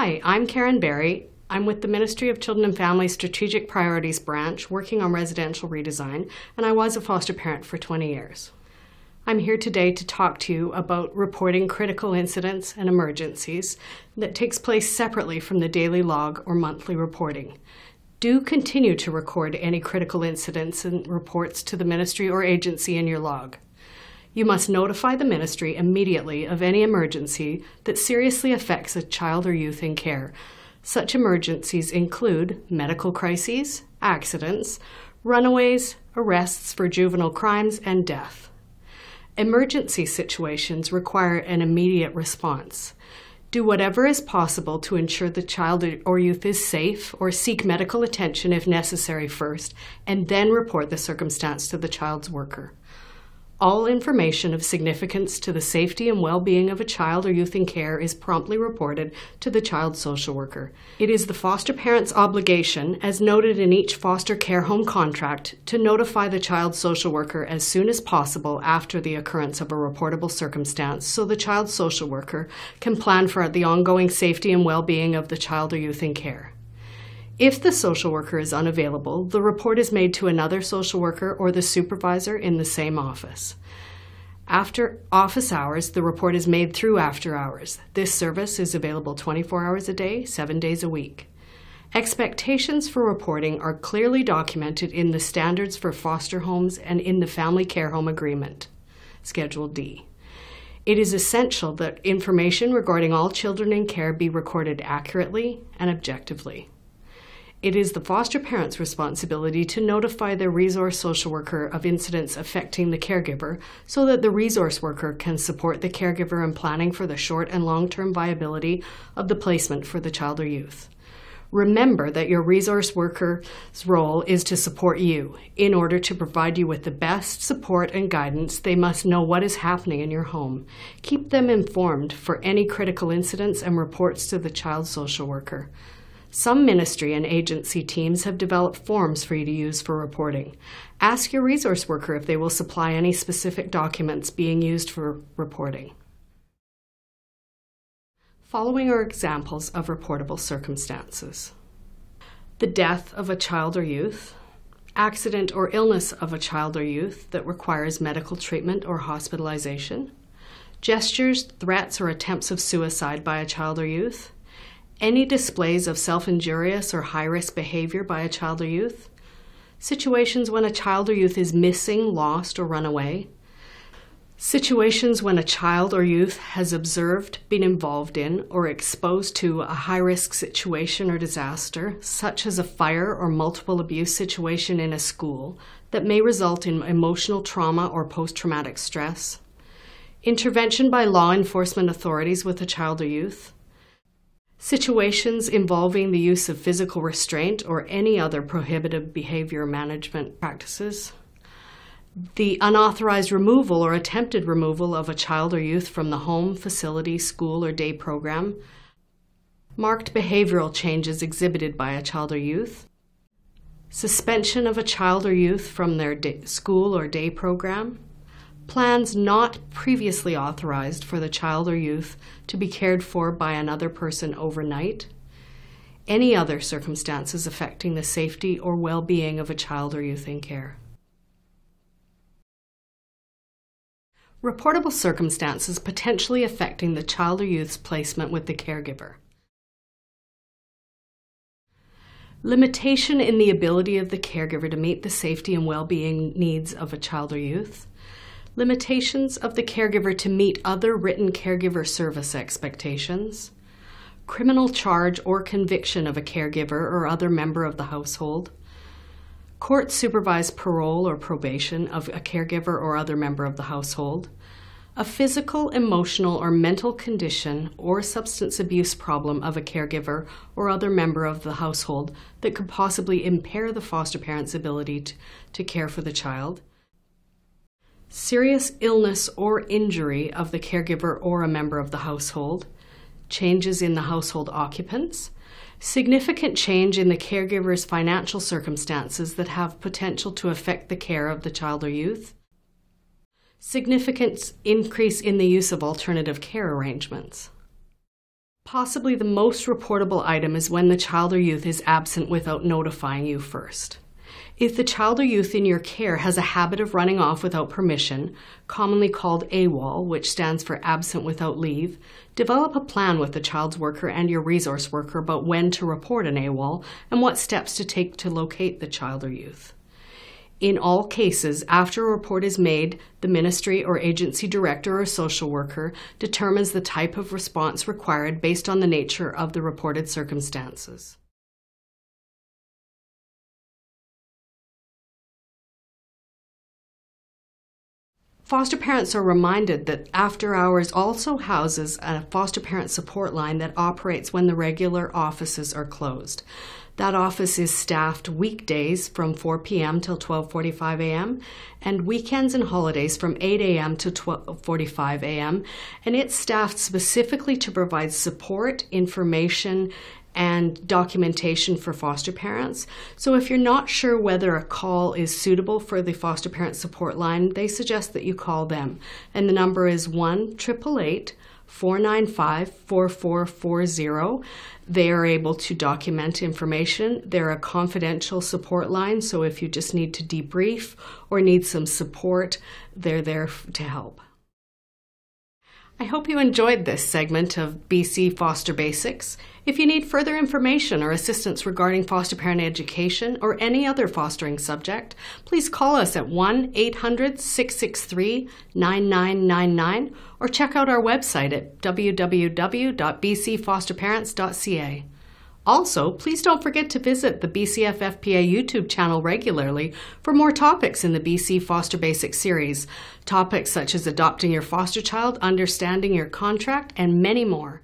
Hi, I'm Karen Barry. I'm with the Ministry of Children and Families Strategic Priorities Branch working on residential redesign, and I was a foster parent for 20 years. I'm here today to talk to you about reporting critical incidents and emergencies that takes place separately from the daily log or monthly reporting. Do continue to record any critical incidents and reports to the ministry or agency in your log. You must notify the ministry immediately of any emergency that seriously affects a child or youth in care. Such emergencies include medical crises, accidents, runaways, arrests for juvenile crimes, and death. Emergency situations require an immediate response. Do whatever is possible to ensure the child or youth is safe or seek medical attention if necessary first, and then report the circumstance to the child's worker. All information of significance to the safety and well being of a child or youth in care is promptly reported to the child social worker. It is the foster parent's obligation, as noted in each foster care home contract, to notify the child social worker as soon as possible after the occurrence of a reportable circumstance so the child social worker can plan for the ongoing safety and well being of the child or youth in care. If the social worker is unavailable, the report is made to another social worker or the supervisor in the same office. After office hours, the report is made through after hours. This service is available 24 hours a day, 7 days a week. Expectations for reporting are clearly documented in the Standards for Foster Homes and in the Family Care Home Agreement, Schedule D. It is essential that information regarding all children in care be recorded accurately and objectively. It is the foster parent's responsibility to notify their resource social worker of incidents affecting the caregiver so that the resource worker can support the caregiver in planning for the short and long term viability of the placement for the child or youth. Remember that your resource worker's role is to support you. In order to provide you with the best support and guidance, they must know what is happening in your home. Keep them informed for any critical incidents and reports to the child social worker. Some ministry and agency teams have developed forms for you to use for reporting. Ask your resource worker if they will supply any specific documents being used for reporting. Following are examples of reportable circumstances the death of a child or youth, accident or illness of a child or youth that requires medical treatment or hospitalization, gestures, threats, or attempts of suicide by a child or youth any displays of self injurious or high risk behavior by a child or youth, situations when a child or youth is missing, lost, or run away, situations when a child or youth has observed, been involved in, or exposed to a high risk situation or disaster, such as a fire or multiple abuse situation in a school, that may result in emotional trauma or post traumatic stress. Intervention by law enforcement authorities with a child or youth, Situations involving the use of physical restraint or any other prohibited behavior management practices. The unauthorized removal or attempted removal of a child or youth from the home, facility, school, or day program. Marked behavioral changes exhibited by a child or youth. Suspension of a child or youth from their day, school or day program plans not previously authorized for the child or youth to be cared for by another person overnight, any other circumstances affecting the safety or well being of a child or youth in care. Reportable circumstances potentially affecting the child or youth's placement with the caregiver. Limitation in the ability of the caregiver to meet the safety and well being needs of a child or youth limitations of the caregiver to meet other written caregiver service expectations, criminal charge or conviction of a caregiver or other member of the household, court supervised parole or probation of a caregiver or other member of the household, a physical, emotional, or mental condition or substance abuse problem of a caregiver or other member of the household that could possibly impair the foster parent's ability to, to care for the child, serious illness or injury of the caregiver or a member of the household, changes in the household occupants, significant change in the caregiver's financial circumstances that have potential to affect the care of the child or youth, significant increase in the use of alternative care arrangements. Possibly the most reportable item is when the child or youth is absent without notifying you first. If the child or youth in your care has a habit of running off without permission, commonly called AWOL, which stands for absent without leave, develop a plan with the child's worker and your resource worker about when to report an AWOL and what steps to take to locate the child or youth. In all cases, after a report is made, the ministry or agency director or social worker determines the type of response required based on the nature of the reported circumstances. Foster parents are reminded that After Hours also houses a foster parent support line that operates when the regular offices are closed. That office is staffed weekdays from 4 p.m. till 12:45 a.m. and weekends and holidays from 8 a.m. to 12:45 a.m. and it's staffed specifically to provide support, information, and documentation for foster parents. So if you're not sure whether a call is suitable for the foster parent support line, they suggest that you call them. And the number is 1 888 495 4440. They are able to document information. They're a confidential support line, so if you just need to debrief or need some support, they're there to help. I hope you enjoyed this segment of BC Foster Basics. If you need further information or assistance regarding foster parent education or any other fostering subject, please call us at 1 800 663 9999 or check out our website at www.bcfosterparents.ca. Also, please don't forget to visit the BCFFPA YouTube channel regularly for more topics in the BC Foster Basics series. Topics such as adopting your foster child, understanding your contract, and many more.